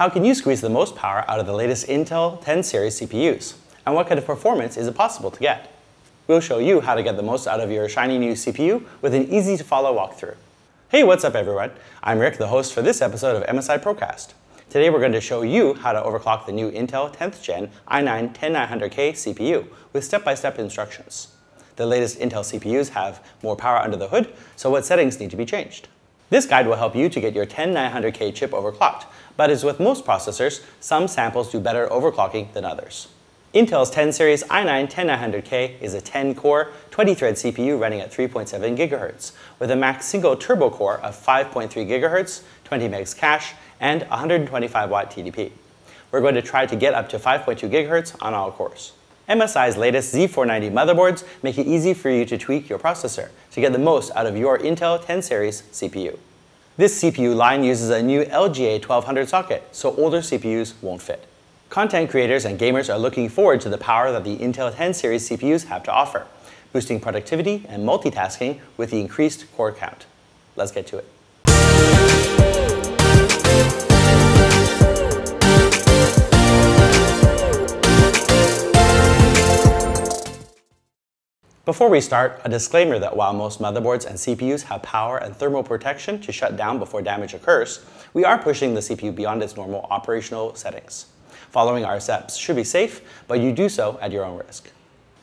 How can you squeeze the most power out of the latest Intel 10 series CPUs? And what kind of performance is it possible to get? We'll show you how to get the most out of your shiny new CPU with an easy to follow walkthrough. Hey, what's up everyone? I'm Rick, the host for this episode of MSI Procast. Today we're going to show you how to overclock the new Intel 10th Gen i9-10900K CPU with step-by-step -step instructions. The latest Intel CPUs have more power under the hood, so what settings need to be changed? This guide will help you to get your 10900K chip overclocked, but as with most processors, some samples do better overclocking than others. Intel's 10 series i9-10900K is a 10-core, 20-thread CPU running at 3.7 GHz, with a max single turbo core of 5.3 GHz, 20 megs cache, and 125 watt TDP. We're going to try to get up to 5.2 GHz on all cores. MSI's latest Z490 motherboards make it easy for you to tweak your processor to get the most out of your Intel 10 series CPU. This CPU line uses a new LGA 1200 socket, so older CPUs won't fit. Content creators and gamers are looking forward to the power that the Intel 10 series CPUs have to offer, boosting productivity and multitasking with the increased core count. Let's get to it. Before we start, a disclaimer that while most motherboards and CPUs have power and thermal protection to shut down before damage occurs, we are pushing the CPU beyond its normal operational settings. Following our steps should be safe, but you do so at your own risk.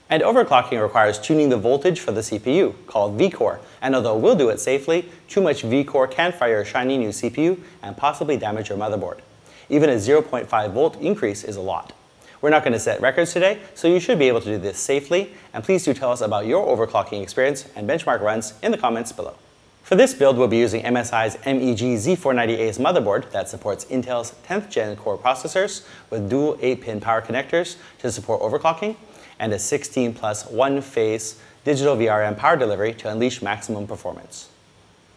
And overclocking requires tuning the voltage for the CPU, called VCore, and although we'll do it safely, too much VCore can fire a shiny new CPU and possibly damage your motherboard. Even a 0.5 volt increase is a lot. We're not going to set records today, so you should be able to do this safely, and please do tell us about your overclocking experience and benchmark runs in the comments below. For this build, we'll be using MSI's MEG Z490 ACE motherboard that supports Intel's 10th gen core processors with dual 8-pin power connectors to support overclocking, and a 16 plus one-phase digital VRM power delivery to unleash maximum performance.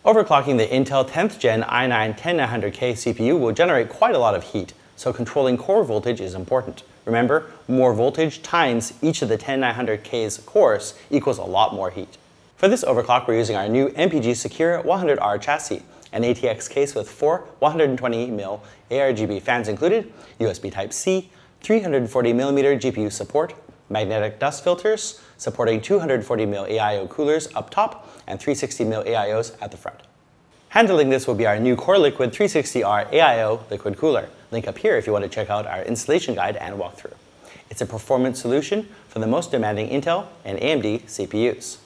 Overclocking the Intel 10th gen i9-10900K CPU will generate quite a lot of heat, so controlling core voltage is important. Remember, more voltage times each of the 10900K's cores equals a lot more heat. For this overclock, we're using our new MPG SEKIRA 100R chassis, an ATX case with four 120mm ARGB fans included, USB Type-C, 340mm GPU support, magnetic dust filters, supporting 240mm AIO coolers up top, and 360mm AIOs at the front. Handling this will be our new Core Liquid 360R AIO liquid cooler. Link up here if you want to check out our installation guide and walkthrough. It's a performance solution for the most demanding Intel and AMD CPUs.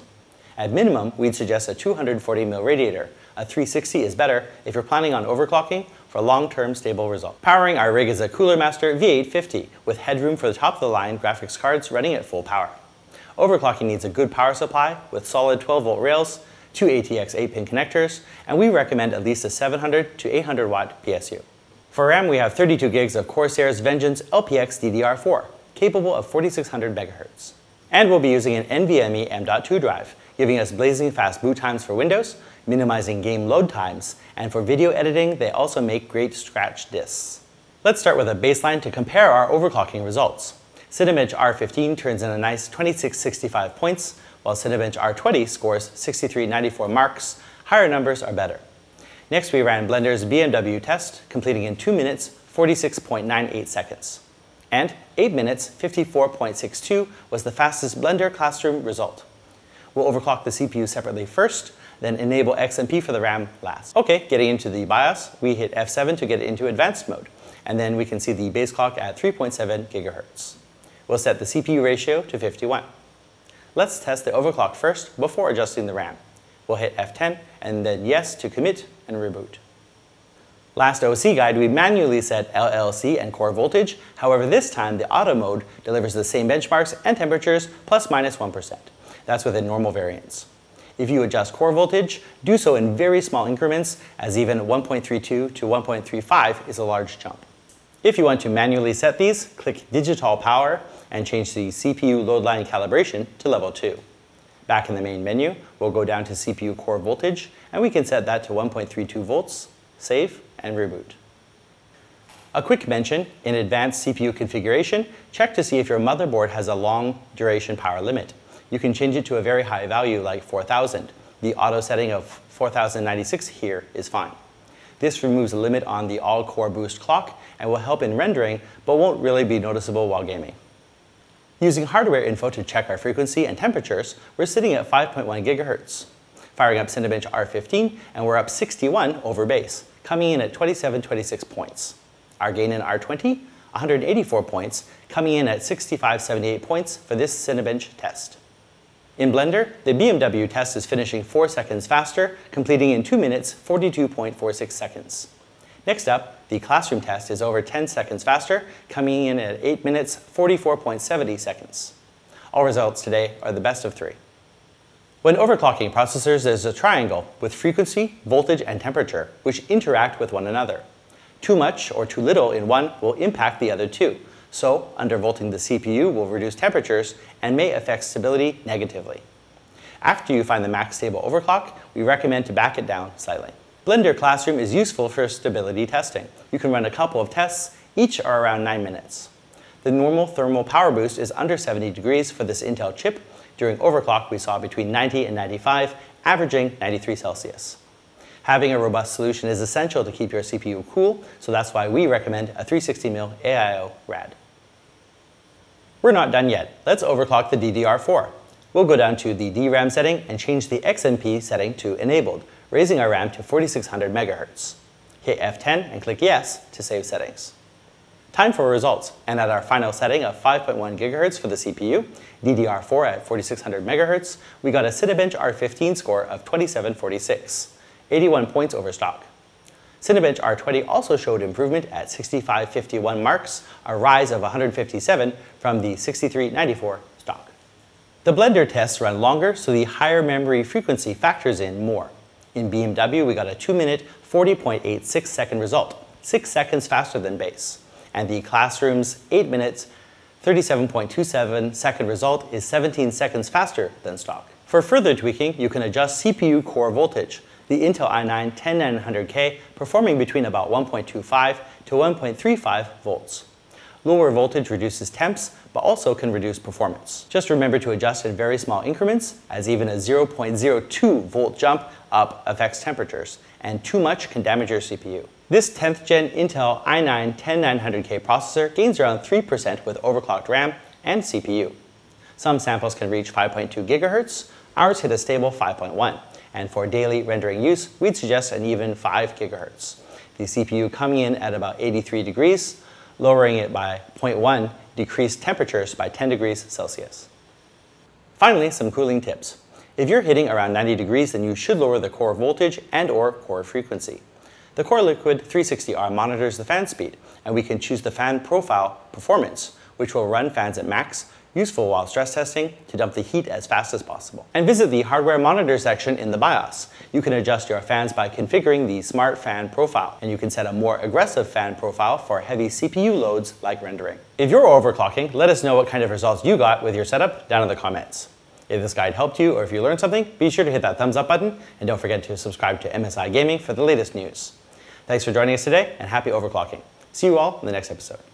At minimum, we'd suggest a 240mm radiator. A 360 is better if you're planning on overclocking for long-term stable results. Powering our rig is a Cooler Master V850 with headroom for the top-of-the-line graphics cards running at full power. Overclocking needs a good power supply with solid 12-volt rails two ATX 8-pin connectors, and we recommend at least a 700 to 800 watt PSU. For RAM, we have 32 gigs of Corsair's Vengeance LPX DDR4, capable of 4600 MHz. And we'll be using an NVMe M.2 drive, giving us blazing fast boot times for Windows, minimizing game load times, and for video editing, they also make great scratch disks. Let's start with a baseline to compare our overclocking results. Cinebench R15 turns in a nice 2665 points, while Cinebench R20 scores 6394 marks. Higher numbers are better. Next, we ran Blender's BMW test, completing in 2 minutes 46.98 seconds. And 8 minutes 54.62 was the fastest Blender Classroom result. We'll overclock the CPU separately first, then enable XMP for the RAM last. Okay, getting into the BIOS, we hit F7 to get it into advanced mode, and then we can see the base clock at 3.7 gigahertz. We'll set the CPU ratio to 51. Let's test the overclock first before adjusting the RAM. We'll hit F10 and then yes to commit and reboot. Last OC guide, we manually set LLC and core voltage. However, this time the auto mode delivers the same benchmarks and temperatures plus minus 1. That's within normal variance. If you adjust core voltage, do so in very small increments as even 1.32 to 1.35 is a large jump. If you want to manually set these, click Digital Power and change the CPU load line calibration to level 2. Back in the main menu, we'll go down to CPU core voltage and we can set that to 1.32 volts, save, and reboot. A quick mention, in advanced CPU configuration, check to see if your motherboard has a long duration power limit. You can change it to a very high value like 4000. The auto setting of 4096 here is fine. This removes a limit on the all-core boost clock and will help in rendering, but won't really be noticeable while gaming. Using hardware info to check our frequency and temperatures, we're sitting at 5.1 gigahertz. Firing up Cinebench R15, and we're up 61 over base, coming in at 2726 points. Our gain in R20, 184 points, coming in at 6578 points for this Cinebench test. In Blender, the BMW test is finishing 4 seconds faster, completing in 2 minutes 42.46 seconds. Next up, the classroom test is over 10 seconds faster, coming in at 8 minutes 44.70 seconds. All results today are the best of three. When overclocking processors, there's a triangle with frequency, voltage, and temperature, which interact with one another. Too much or too little in one will impact the other two, so undervolting the CPU will reduce temperatures and may affect stability negatively. After you find the max stable overclock, we recommend to back it down slightly. Blender Classroom is useful for stability testing. You can run a couple of tests, each are around 9 minutes. The normal thermal power boost is under 70 degrees for this Intel chip. During overclock, we saw between 90 and 95, averaging 93 Celsius. Having a robust solution is essential to keep your CPU cool, so that's why we recommend a 360mm AIO RAD. We're not done yet. Let's overclock the DDR4. We'll go down to the DRAM setting and change the XMP setting to enabled, raising our RAM to 4600 MHz. Hit F10 and click Yes to save settings. Time for results, and at our final setting of 5.1 GHz for the CPU, DDR4 at 4600 MHz, we got a Cinebench R15 score of 2746, 81 points over stock. Cinebench R20 also showed improvement at 6551 marks, a rise of 157 from the 6394 stock. The Blender tests run longer, so the higher memory frequency factors in more. In BMW, we got a 2-minute, 40.86 second result, 6 seconds faster than base. And the Classroom's 8 minutes, 37.27 second result is 17 seconds faster than stock. For further tweaking, you can adjust CPU core voltage, the Intel i9 10900K performing between about 1.25 to 1.35 volts. Lower voltage reduces temps, but also can reduce performance. Just remember to adjust in very small increments, as even a 0.02 volt jump up affects temperatures, and too much can damage your CPU. This 10th gen Intel i9 10900K processor gains around 3% with overclocked RAM and CPU. Some samples can reach 5.2 GHz, ours hit a stable 5.1 and for daily rendering use, we'd suggest an even 5 gigahertz. The CPU coming in at about 83 degrees, lowering it by 0.1 decreased temperatures by 10 degrees Celsius. Finally, some cooling tips. If you're hitting around 90 degrees, then you should lower the core voltage and or core frequency. The Core Liquid 360R monitors the fan speed, and we can choose the fan profile performance, which will run fans at max useful while stress testing to dump the heat as fast as possible. And visit the hardware monitor section in the BIOS. You can adjust your fans by configuring the smart fan profile, and you can set a more aggressive fan profile for heavy CPU loads like rendering. If you're overclocking, let us know what kind of results you got with your setup down in the comments. If this guide helped you or if you learned something, be sure to hit that thumbs up button and don't forget to subscribe to MSI Gaming for the latest news. Thanks for joining us today and happy overclocking. See you all in the next episode.